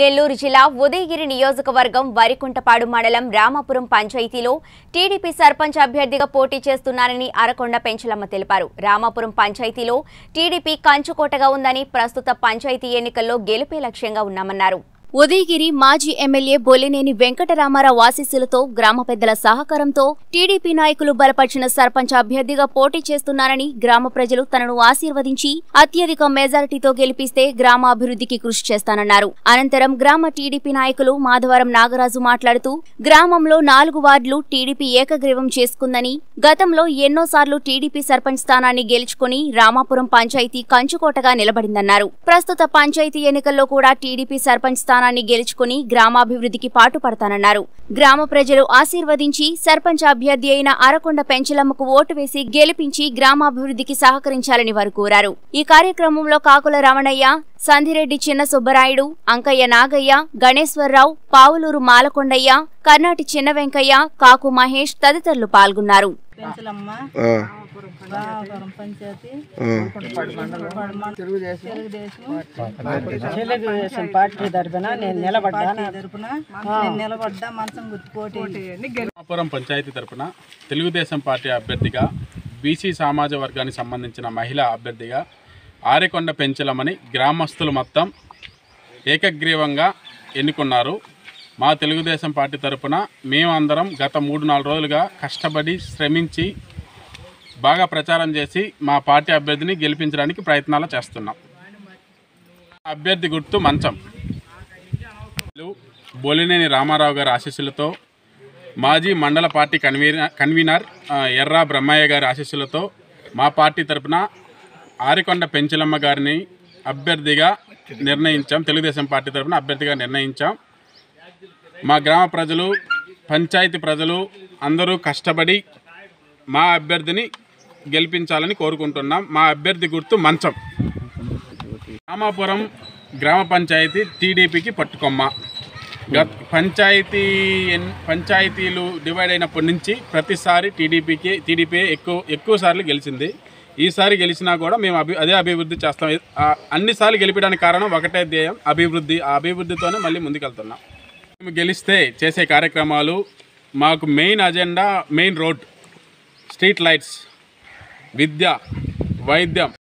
నెల్లూరు జిల్లా ఉదయగిరి నియోజకవర్గం వరికుంటపాడు మండలం రామాపురం పంచాయతీలో టీడీపీ సర్పంచ్ అభ్యర్థిగా పోటీ చేస్తున్నారని అరకొండ పెంచలమ్మ తెలిపారు. రామాపురం పంచాయతీలో టీడీపీ కంచుకోటగా ఉందని ప్రస్తుత పంచాయతీ ఎన్నికల్లో గెలిపే లక్ష్యంగా ఉన్నామన్నారు. ఉదయగిరి మాజీ ఎమ్మెల్యే బొలినేని వెంకటరామారావు ఆశీస్సులతో గ్రామ పెద్దల సహకారంతో టీడీపీ నాయకులు బలపరిచిన సర్పంచ్ అభ్యర్థిగా పోటీ చేస్తున్నారని గ్రామ ప్రజలు తనను ఆశీర్వదించి అత్యధిక మెజారిటీతో గెలిపిస్తే గ్రామ అభివృద్ధికి కృషి చేస్తానన్నారు. అనంతరం గ్రామ టీడీపీ నాయకులు మాధవరం నాగరాజు మాట్లాడుతూ గ్రామంలో నాలుగు వార్డులు టీడీపీ ఏకగ్రీవం చేసుకుందని గతంలో ఎన్నోసార్లు టీడీపీ సర్పంచ్ స్థానాన్ని గెలుచుకుని రామాపురం పంచాయతీ కంచుకోటగా నిలబడిందన్నారు. ప్రస్తుత పంచాయతీ ఎన్నికల్లో కూడా టీడీపీ సర్పంచ్ స్థానం స్థానాన్ని గెలుచుకుని గ్రామాభివృద్ధికి పాటుపడతానన్నారు. గ్రామ ప్రజలు ఆశీర్వదించి సర్పంచ్ అభ్యర్థి అయిన అరకొండ పెంచలమ్మకు ఓటు వేసి గెలిపించి గ్రామాభివృద్ధికి సహకరించాలని వారు కోరారు. ఈ కార్యక్రమంలో కాకుల రమణయ్య సంధిరెడ్డి చిన్న సుబ్బరాయుడు అంకయ్య నాగయ్య గణేశ్వరరావు పావులూరు మాలకొండయ్య కర్నాటి చిన్న వెంకయ్య కాకు మహేష్ తదితరులు పాల్గొన్నారు. పెంచలమ్మ. పంచాయతీ. తెలుగుదేశం తెలుగుదేశం పార్టీ తరఫున నేను నిలబడ్డా తరఫున నేను నిలబడ్డా మనసం గుర్తుకోటి రామాపురం పంచాయతీ తరపున తెలుగుదేశం పార్టీ అభ్యర్థిగా బీసీ సమాజ వర్గానికి సంబంధించిన మహిళా అభ్యర్థిగా ఆరెకొండ పెంచలమని గ్రామస్తులు మొత్తం ఏకగ్రీవంగా ఎన్నుకున్నారు. మా తెలుగుదేశం పార్టీ తరపున మేమందరం గత మూడు నాలుగు రోజులుగా కష్టపడి శ్రమించి బాగా ప్రచారం చేసి మా పార్టీ అభ్యర్థిని గెలిపించడానికి ప్రయత్నాలు చేస్తున్నాం. అభ్యర్థి గుర్తు మంచం. బొలినేని రామారావు గారి ఆశీస్సులతో మాజీ మండల party convener convener Erra Brahmaiah గారి ఆశీస్సులతో మా పార్టీ తరపున ఆరికొండ పెంచలమ్మ గారిని అభ్యర్థిగా నిర్ణయించాం. తెలుగుదేశం పార్టీ తరపున అభ్యర్థిగా నిర్ణయించాం. మా గ్రామ ప్రజలు పంచాయతీ ప్రజలు అందరూ కష్టపడి మా అభ్యర్థిని గెలిపించాలని కోరుకుంటున్నాం. మా అభ్యర్థి గుర్తు మంచం. రామాపురం గ్రామ పంచాయతీ టీడీపీకి పట్టుకొమ్మ. గత పంచాయతీ పంచాయతీలు డివైడ్ అయినప్పటి నుంచి ప్రతిసారి టీడీపీకి టీడీపీ ఎక్కువ ఎక్కువ సార్లు గెలిచింది. ఈసారి గెలిచినా కూడా మేము అభి అదే అభివృద్ధి చేస్తాం. అన్నిసార్లు గెలిపడానికి కారణం ఒకటే ధ్యేయం అభివృద్ధి. ఆ అభివృద్ధితోనే మళ్ళీ ముందుకెళ్తున్నాం. గెలిస్తే చేసే కార్యక్రమాలు మాకు main agenda main road street lights విద్య వైద్యం.